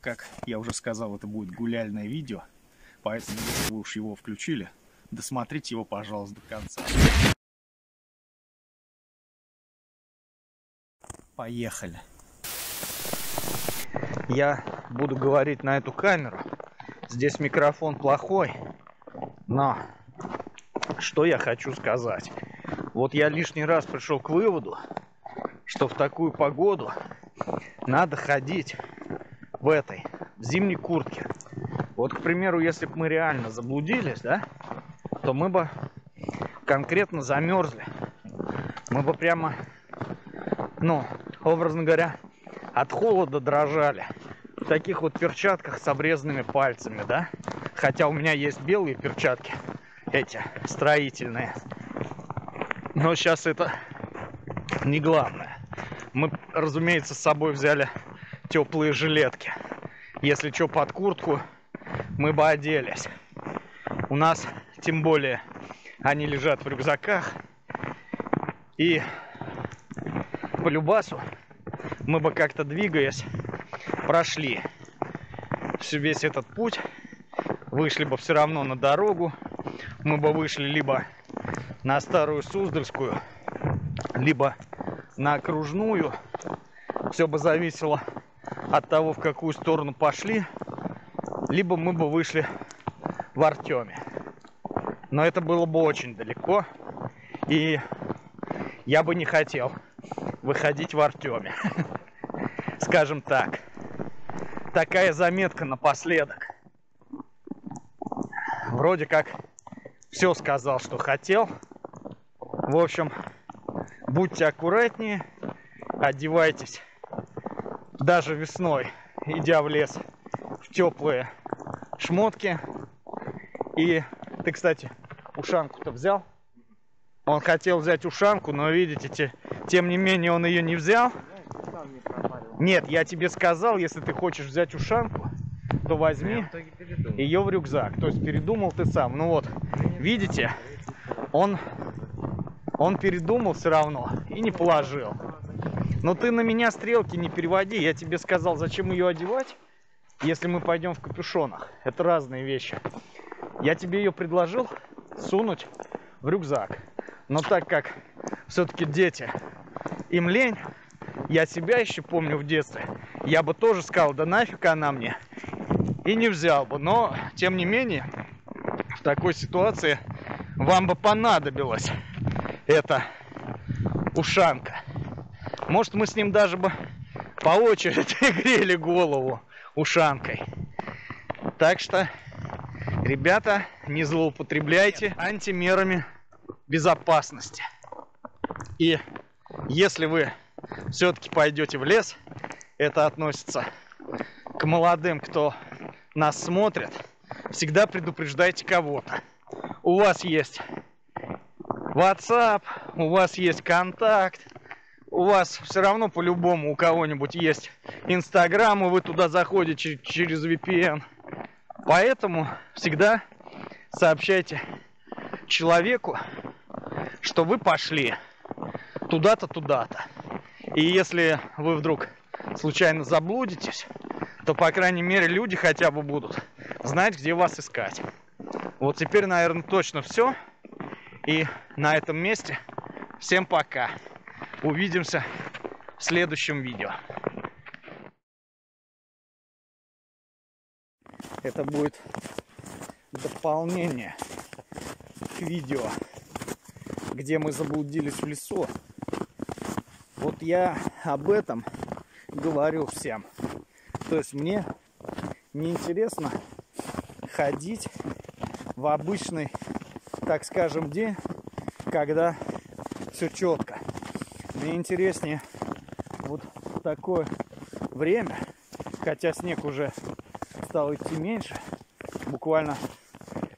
как я уже сказал, это будет гуляльное видео. Поэтому, если вы уж его включили, досмотрите его, пожалуйста, до конца. Поехали. Я буду говорить на эту камеру. Здесь микрофон плохой, но что я хочу сказать. Вот я лишний раз пришел к выводу, что в такую погоду надо ходить в этой, в зимней куртке. Вот, к примеру, если бы мы реально заблудились, да, то мы бы конкретно замерзли. Мы бы прямо, ну, образно говоря, от холода дрожали. В таких вот перчатках с обрезанными пальцами, да. Хотя у меня есть белые перчатки, эти, строительные. Но сейчас это не главное. Мы, разумеется, с собой взяли теплые жилетки. Если что, под куртку мы бы оделись. У нас, тем более, они лежат в рюкзаках. И по любасу мы бы как-то двигаясь прошли весь этот путь, вышли бы все равно на дорогу, мы бы вышли либо на Старую Суздальскую, либо на окружную. Все бы зависело от того, в какую сторону пошли, либо мы бы вышли в Артеме. Но это было бы очень далеко, и я бы не хотел выходить в Артеме. Скажем так. Такая заметка напоследок. Вроде как все сказал, что хотел. В общем, будьте аккуратнее, одевайтесь даже весной, идя в лес, в теплые шмотки. И ты, кстати, ушанку-то взял? Он хотел взять ушанку, но видите, те, тем не менее он ее не взял. Нет, я тебе сказал, если ты хочешь взять ушанку, то возьми ее в рюкзак. То есть передумал ты сам. Ну вот, видите, он, он передумал все равно и не положил. Но ты на меня стрелки не переводи. Я тебе сказал, зачем ее одевать, если мы пойдем в капюшонах. Это разные вещи. Я тебе ее предложил сунуть в рюкзак. Но так как все-таки дети, им лень, я себя еще помню в детстве, я бы тоже сказал, да нафиг она мне, и не взял бы. Но, тем не менее, в такой ситуации вам бы понадобилась эта ушанка. Может, мы с ним даже бы по очереди грели голову ушанкой. Так что, ребята, не злоупотребляйте антимерами безопасности. И если вы все-таки пойдете в лес, это относится к молодым, кто нас смотрит, всегда предупреждайте кого-то. У вас есть WhatsApp, у вас есть контакт, у вас все равно по-любому у кого-нибудь есть Инстаграм, и вы туда заходите через VPN. Поэтому всегда сообщайте человеку, что вы пошли туда-то, туда-то. И если вы вдруг случайно заблудитесь, то, по крайней мере, люди хотя бы будут знать, где вас искать. Вот теперь, наверное, точно все. И на этом месте всем пока. Увидимся в следующем видео. Это будет дополнение к видео, где мы заблудились в лесу. Вот я об этом говорю всем. То есть мне неинтересно ходить в обычный, так скажем, день, когда все четко. Мне интереснее вот такое время, хотя снег уже стал идти меньше, буквально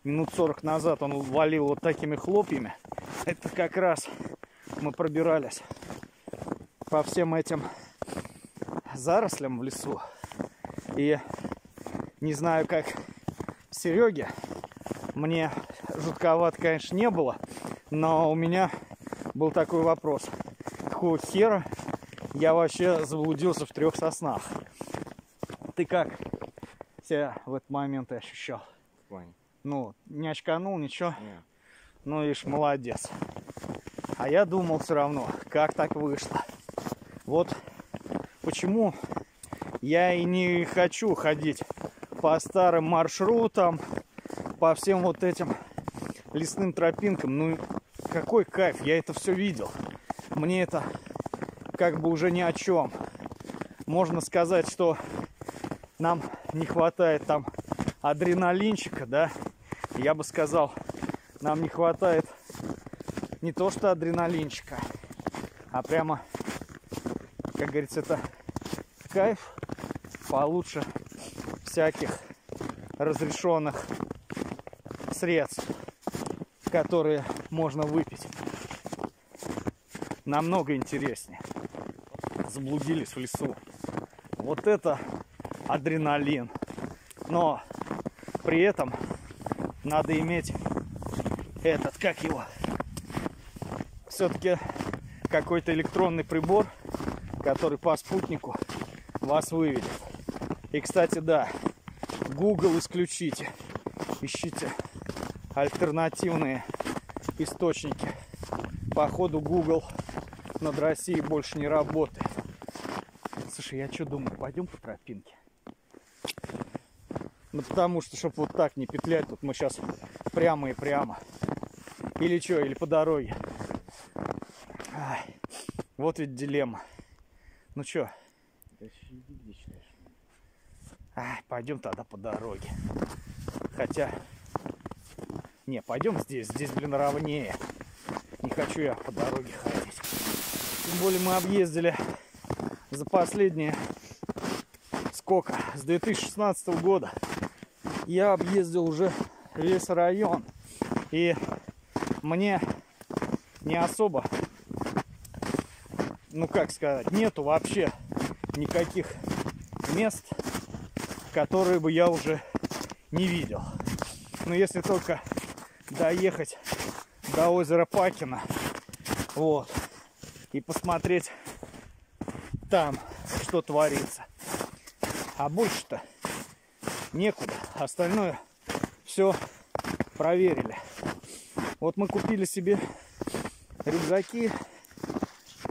минут 40 назад он валил вот такими хлопьями. Это как раз мы пробирались по всем этим зарослям в лесу. И не знаю, как Сереге, мне жутковато, конечно, не было, но у меня был такой вопрос – какого хера я вообще заблудился в трех соснах? Ты как? себя в этот момент и ощущал? В плане. Ну, не очканул, ничего. Не. Ну, лишь молодец. А я думал все равно, как так вышло. Вот почему я и не хочу ходить по старым маршрутам, по всем вот этим лесным тропинкам. Ну, какой кайф, я это все видел. Мне это как бы уже ни о чем. Можно сказать, что нам не хватает там адреналинчика, да? Я бы сказал, нам не хватает не то что адреналинчика, а прямо, как говорится, это кайф получше всяких разрешенных средств, которые можно выпить. Намного интереснее. Заблудились в лесу. Вот это адреналин. Но при этом надо иметь этот, как его, все-таки какой-то электронный прибор, который по спутнику вас выведет. И, кстати, да, Google исключите. Ищите альтернативные источники. Походу Google над Россией больше не работает. Слушай, я что думаю, пойдем по тропинке? Ну потому что, чтобы вот так не петлять, тут мы сейчас прямо и прямо. Или что, или по дороге. Ай, вот ведь дилемма. Ну что? Ай, пойдем тогда по дороге. Хотя... Не, пойдем здесь. Здесь, блин, ровнее. Не хочу я по дороге ходить. Тем более мы объездили за последние сколько? С 2016 года. Я объездил уже весь район. И мне не особо, ну как сказать, нету вообще никаких мест, которые бы я уже не видел. Но если только доехать до озера Пакина, вот, и посмотреть там, что творится. А больше-то некуда. Остальное все проверили. Вот мы купили себе рюкзаки,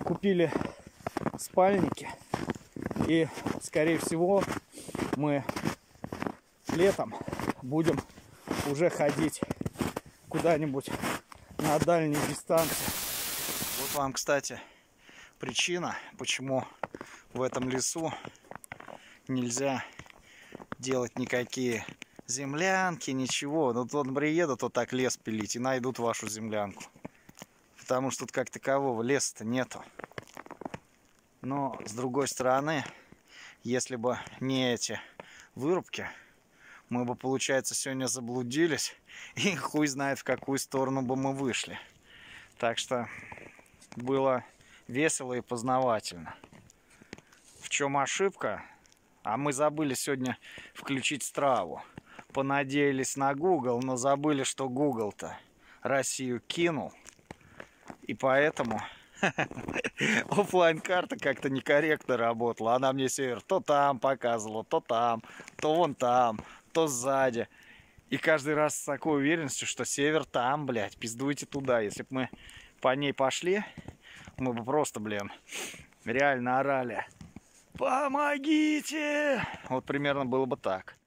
купили спальники. И, скорее всего, мы летом будем уже ходить куда-нибудь на дальние дистанции. Вам, кстати, причина, почему в этом лесу нельзя делать никакие землянки, ничего. Ну, вот приедут вот так лес пилить и найдут вашу землянку. Потому что тут как такового леса-то нету. Но, с другой стороны, если бы не эти вырубки, мы бы, получается, сегодня заблудились, и хуй знает, в какую сторону бы мы вышли. Так что было весело и познавательно. В чем ошибка? А мы забыли сегодня включить страву понадеялись на Google, но забыли, что Google-то Россию кинул. И поэтому офлайн карта как-то некорректно работала. Она мне север то там показывала, то там, то вон там, то сзади. И каждый раз с такой уверенностью, что север там, блядь, пиздуйте туда. Если бы мы по ней пошли, мы бы просто, блин, реально орали. Помогите! Вот примерно было бы так.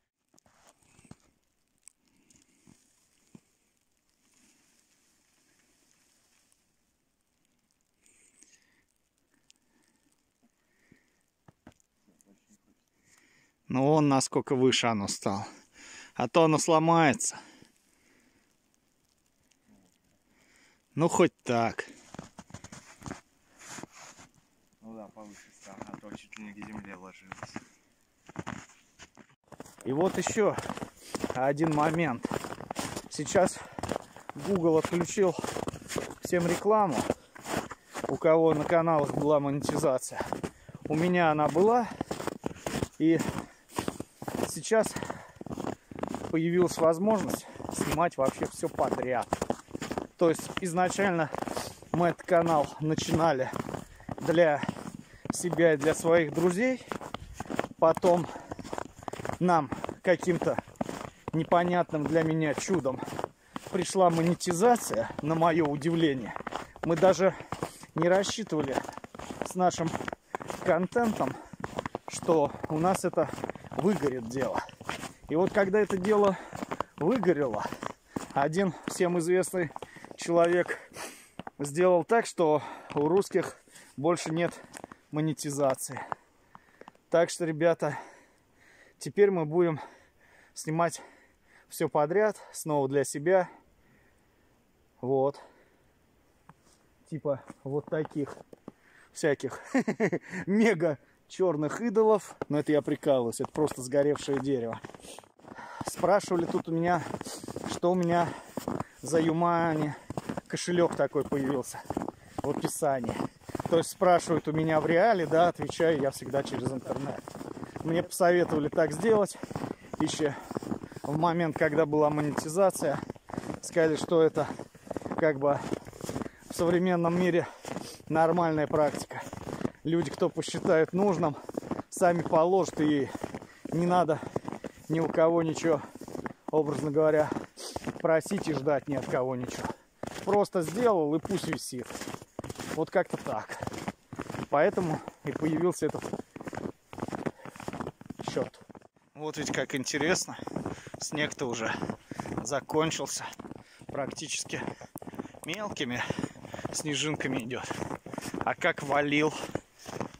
Ну он насколько выше оно стало. А то оно сломается. Ну хоть так. Ну да, повыше стало, а то чуть ли не к земле ложилось. И вот еще один момент. Сейчас Google отключил всем рекламу, у кого на каналах была монетизация. У меня она была, и сейчас появилась возможность снимать вообще все подряд. То есть изначально мы этот канал начинали для себя и для своих друзей. Потом нам каким-то непонятным для меня чудом пришла монетизация, на мое удивление. Мы даже не рассчитывали с нашим контентом, что у нас это выгорит дело. И вот когда это дело выгорело, один всем известный человек сделал так, что у русских больше нет монетизации. Так что, ребята, теперь мы будем снимать все подряд, снова для себя. Вот. Типа вот таких всяких мега черных идолов. Но это я прикалываюсь, это просто сгоревшее дерево. Спрашивали тут у меня, что у меня за Юмани кошелек такой появился в описании. То есть спрашивают у меня в реале, да, отвечаю я всегда через интернет. Мне посоветовали так сделать. Еще в момент, когда была монетизация, сказали, что это как бы в современном мире нормальная практика. Люди, кто посчитают нужным, сами положат и не надо ни у кого ничего, образно говоря, просить и ждать ни от кого ничего. Просто сделал и пусть висит. Вот как-то так. Поэтому и появился этот счет. Вот ведь как интересно. Снег-то уже закончился. Практически мелкими снежинками идет. А как валил.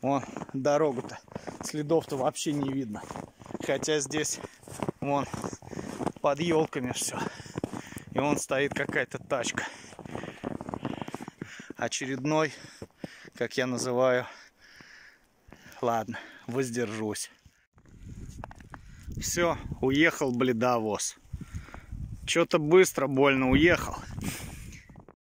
Вон дорогу-то. Следов-то вообще не видно. Хотя здесь вон под елками все. И вон стоит какая-то тачка. Очередной, как я называю. Ладно, воздержусь. Все, уехал бледовоз. Что-то быстро, больно уехал.